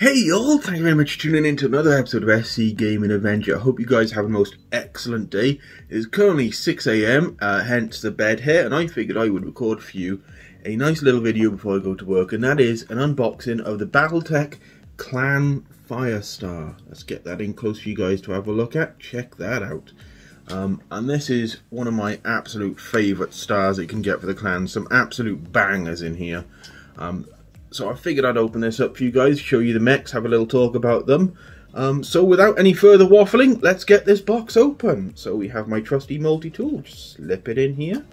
Hey y'all, thank you very much for tuning in to another episode of SC Gaming Adventure. I hope you guys have a most excellent day. It is currently 6am, uh, hence the bed here, and I figured I would record for you a nice little video before I go to work, and that is an unboxing of the Battletech Clan Firestar. Let's get that in close for you guys to have a look at. Check that out. Um, and this is one of my absolute favourite stars that you can get for the clan. Some absolute bangers in here. Um, so I figured I'd open this up for you guys, show you the mechs, have a little talk about them. Um, so without any further waffling, let's get this box open. So we have my trusty multi-tool, just slip it in here,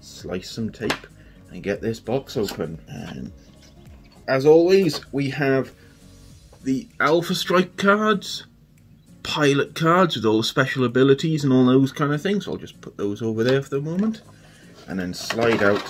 slice some tape, and get this box open. And as always, we have the Alpha Strike cards, pilot cards with all the special abilities and all those kind of things. So I'll just put those over there for the moment. And then slide out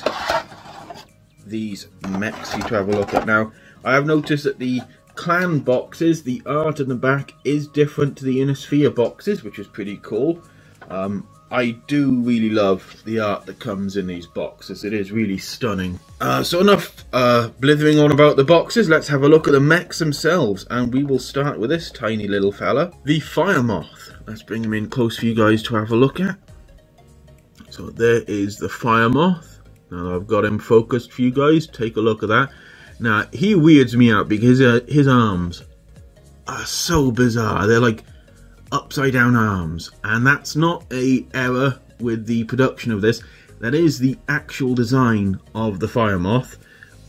these mechs you to have a look at. Now, I have noticed that the clan boxes, the art in the back is different to the Inner Sphere boxes, which is pretty cool. Um, I do really love the art that comes in these boxes. It is really stunning. Uh, so enough uh, blithering on about the boxes. Let's have a look at the mechs themselves. And we will start with this tiny little fella. The Fire Moth. Let's bring him in close for you guys to have a look at. So there is the Fire Moth. Now I've got him focused for you guys. Take a look at that. Now, he weirds me out because uh, his arms are so bizarre. They're like upside down arms. And that's not a error with the production of this. That is the actual design of the Fire Moth.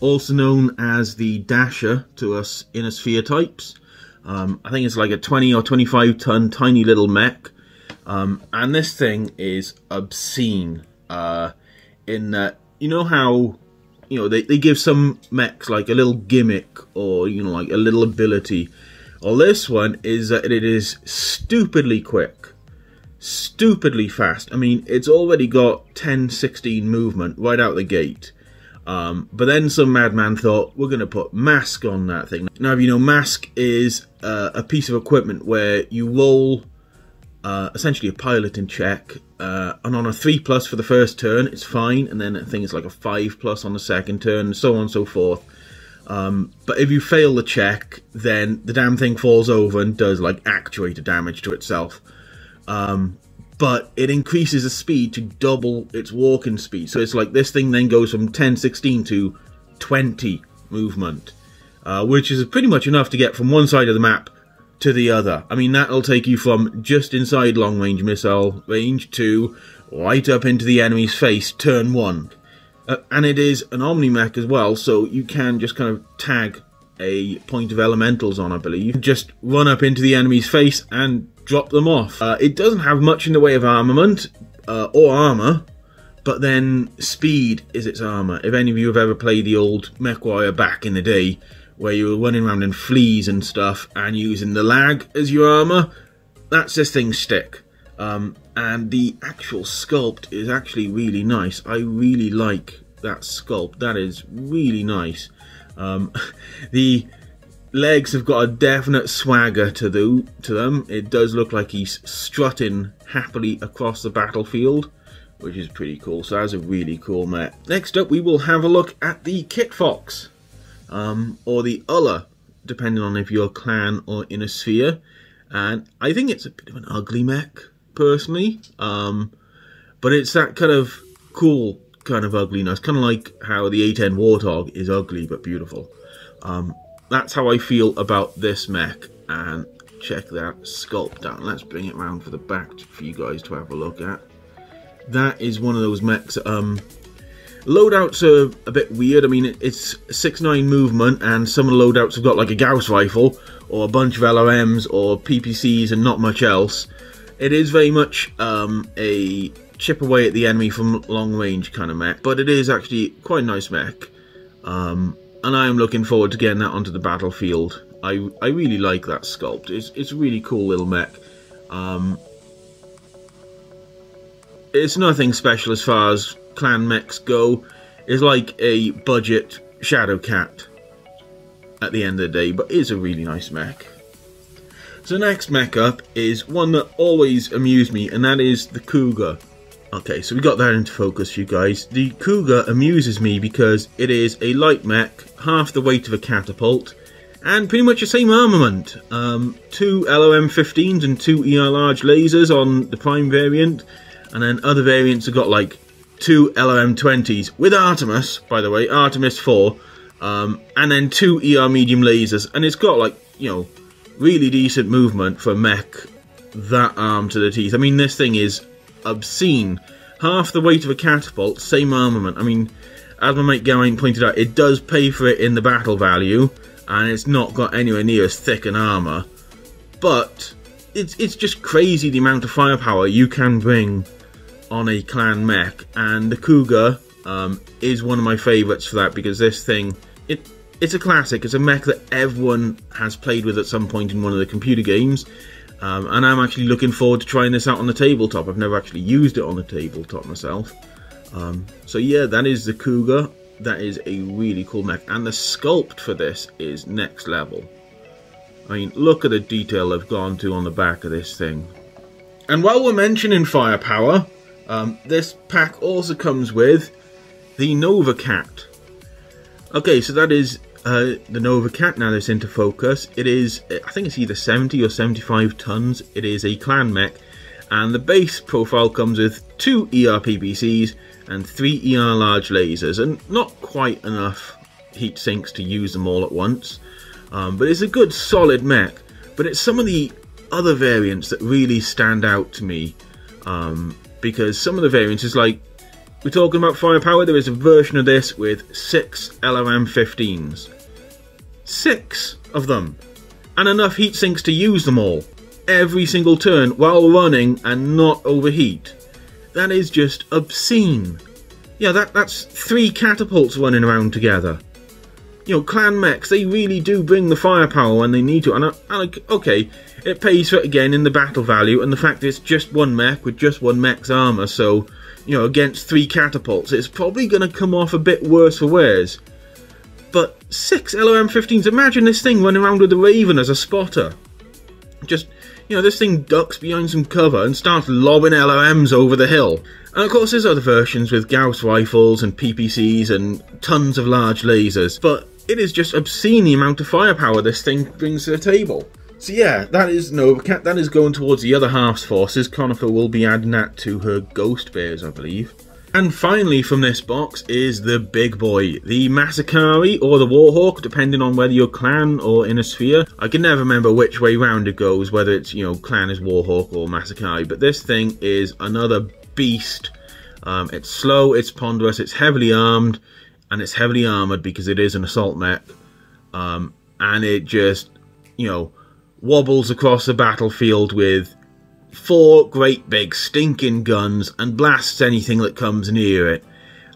Also known as the Dasher to us Inner Sphere types. Um, I think it's like a 20 or 25 ton tiny little mech. Um, and this thing is obscene. Uh, in that you know how you know they, they give some mechs like a little gimmick or you know like a little ability. Well this one is that it is stupidly quick. Stupidly fast. I mean it's already got 10 16 movement right out the gate. Um, but then some madman thought we're going to put MASC on that thing. Now if you know MASC is uh, a piece of equipment where you roll uh, essentially a piloting check, uh, and on a 3 plus for the first turn, it's fine, and then I think it's like a 5 plus on the second turn, and so on and so forth. Um, but if you fail the check, then the damn thing falls over and does like actuator damage to itself. Um, but it increases the speed to double its walking speed. So it's like this thing then goes from 10, 16 to 20 movement, uh, which is pretty much enough to get from one side of the map to the other. I mean, that'll take you from just inside long range missile range to right up into the enemy's face, turn one. Uh, and it is an Omni-Mech as well, so you can just kind of tag a point of elementals on, I believe. Just run up into the enemy's face and drop them off. Uh, it doesn't have much in the way of armament uh, or armor, but then speed is its armor. If any of you have ever played the old MechWarrior back in the day, where you were running around in fleas and stuff and using the lag as your armor, that's this thing's stick. Um, and the actual sculpt is actually really nice. I really like that sculpt. That is really nice. Um, the legs have got a definite swagger to, the, to them. It does look like he's strutting happily across the battlefield, which is pretty cool. So that's a really cool mech. Next up, we will have a look at the Kit Fox um, or the Uller, depending on if you're a clan or Inner Sphere. And I think it's a bit of an ugly mech, personally. Um, but it's that kind of cool kind of ugliness, kind of like how the A10 Warthog is ugly but beautiful. Um, that's how I feel about this mech. And check that sculpt down. Let's bring it around for the back for you guys to have a look at. That is one of those mechs um, Loadouts are a bit weird. I mean, it's 6-9 movement, and some of the loadouts have got like a Gauss rifle, or a bunch of LRMs, or PPCs, and not much else. It is very much um, a chip away at the enemy from long range kind of mech, but it is actually quite a nice mech. Um, and I am looking forward to getting that onto the battlefield. I, I really like that sculpt. It's, it's a really cool little mech. Um, it's nothing special as far as clan mechs go is like a budget Shadow Cat at the end of the day, but is a really nice mech. So next mech up is one that always amused me, and that is the Cougar. Okay, so we got that into focus, you guys. The Cougar amuses me because it is a light mech, half the weight of a catapult, and pretty much the same armament. Um, two LRM-15s and two ER large lasers on the Prime variant, and then other variants have got like two LRM-20s with Artemis, by the way, Artemis 4, um, and then two ER medium lasers, and it's got like, you know, really decent movement for mech that arm to the teeth. I mean, this thing is obscene. Half the weight of a catapult, same armament. I mean, as my mate Gawain pointed out, it does pay for it in the battle value, and it's not got anywhere near as thick an armour. But it's it's just crazy the amount of firepower you can bring on a clan mech, and the Cougar um, is one of my favourites for that because this thing it it's a classic. It's a mech that everyone has played with at some point in one of the computer games. Um, and I'm actually looking forward to trying this out on the tabletop. I've never actually used it on the tabletop myself. Um, so yeah, that is the Cougar. That is a really cool mech. And the sculpt for this is next level. I mean, look at the detail they've gone to on the back of this thing. And while we're mentioning firepower, um, this pack also comes with the Nova Cat. Okay, so that is uh, the Nova Cat now that's into focus. It is, I think it's either 70 or 75 tons. It is a clan mech, and the base profile comes with two ER PPCs and three ER large lasers, and not quite enough heat sinks to use them all at once. Um, but it's a good solid mech. But it's some of the other variants that really stand out to me. Um, because some of the variants is like we're talking about firepower, there is a version of this with six LRM-15s. Six of them! And enough heat sinks to use them all. Every single turn while running and not overheat. That is just obscene. Yeah, that, that's three catapults running around together. You know, clan mechs, they really do bring the firepower when they need to. And, I, and I, okay, it pays for it again in the battle value, and the fact that it's just one mech with just one mech's armour, so you know, against three catapults, it's probably going to come off a bit worse for wears. But six LRM-15s, imagine this thing running around with the Raven as a spotter. Just, you know, this thing ducks behind some cover and starts lobbing LRMs over the hill. And of course there's other versions with Gauss rifles and PPCs and tons of large lasers, but it is just obscene the amount of firepower this thing brings to the table. So yeah, that is no that is going towards the other half's forces. Conifer will be adding that to her ghost bears, I believe. And finally from this box is the big boy, the Masakari or the Warhawk, depending on whether you're clan or Inner Sphere. I can never remember which way round it goes, whether it's, you know, clan is Warhawk or Masakari, but this thing is another beast. Um, it's slow, it's ponderous, it's heavily armed, and it's heavily armoured because it is an assault mech. Um, and it just, you know, wobbles across the battlefield with four great big stinking guns and blasts anything that comes near it.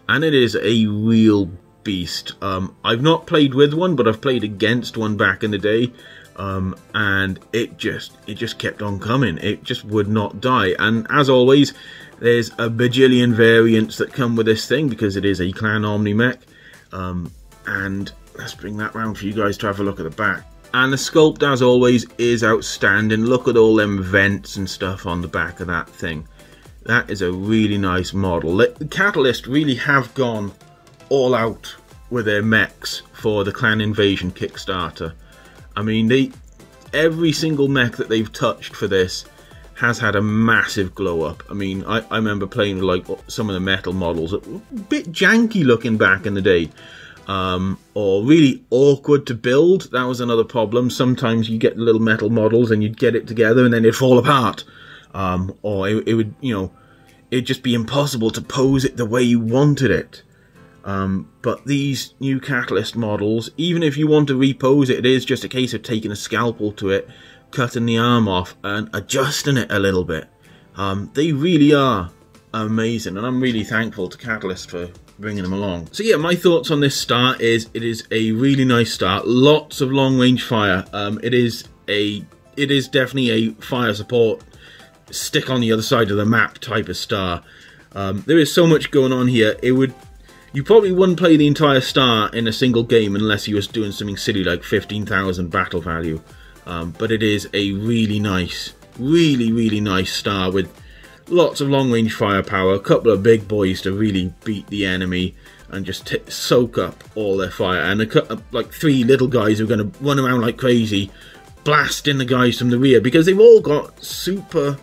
And it is a real beast. Um, I've not played with one, but I've played against one back in the day. Um, and it just it just kept on coming. It just would not die. And as always, there's a bajillion variants that come with this thing because it is a clan Omni mech. Um, and let's bring that round for you guys to have a look at the back. And the sculpt, as always, is outstanding. Look at all them vents and stuff on the back of that thing. That is a really nice model. The Catalyst really have gone all out with their mechs for the Clan Invasion Kickstarter. I mean, they every single mech that they've touched for this has had a massive glow up. I mean, I, I remember playing with like some of the metal models, a bit janky looking back in the day um, or really awkward to build. That was another problem. Sometimes you get little metal models and you'd get it together and then it'd fall apart. Um, or it, it, would, you know, it'd just be impossible to pose it the way you wanted it. Um, but these new Catalyst models, even if you want to repose it, it is just a case of taking a scalpel to it, cutting the arm off and adjusting it a little bit. Um, they really are amazing and I'm really thankful to Catalyst for bringing them along. So yeah, my thoughts on this start is it is a really nice start. Lots of long range fire. Um, it is a it is definitely a fire support stick on the other side of the map type of star. Um, there is so much going on here. It would you probably wouldn't play the entire star in a single game unless you was doing something silly like 15,000 battle value. Um, but it is a really nice, really, really nice star with lots of long range firepower, a couple of big boys to really beat the enemy and just soak up all their fire, and a, like three little guys who are going to run around like crazy, blasting the guys from the rear because they've all got super,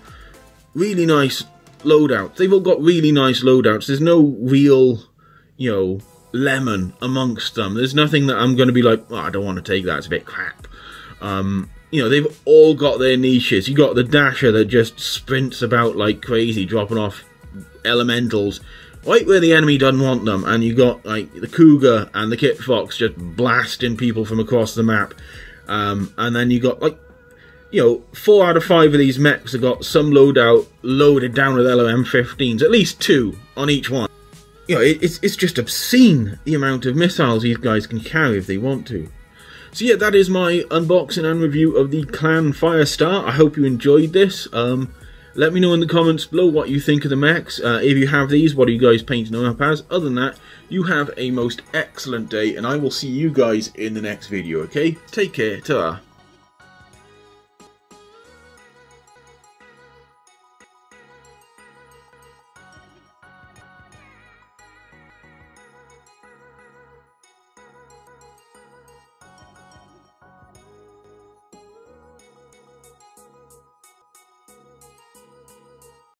really nice loadouts. They've all got really nice loadouts. There's no real, you know, lemon amongst them. There's nothing that I'm going to be like, oh, I don't want to take that. It's a bit crap. Um, you know, they've all got their niches. You got the Dasher that just sprints about like crazy, dropping off elementals right where the enemy doesn't want them. And you got like the Cougar and the Kit Fox just blasting people from across the map. Um, and then you got like, you know, four out of five of these mechs have got some loadout loaded down with LRM-15s, at least two on each one. You know, it, it's, it's just obscene the amount of missiles these guys can carry if they want to. So yeah, that is my unboxing and review of the Clan Firestar. I hope you enjoyed this. Um, let me know in the comments below what you think of the mechs. Uh, if you have these, what are you guys painting them up as? Other than that, you have a most excellent day, and I will see you guys in the next video, okay? Take care, ta.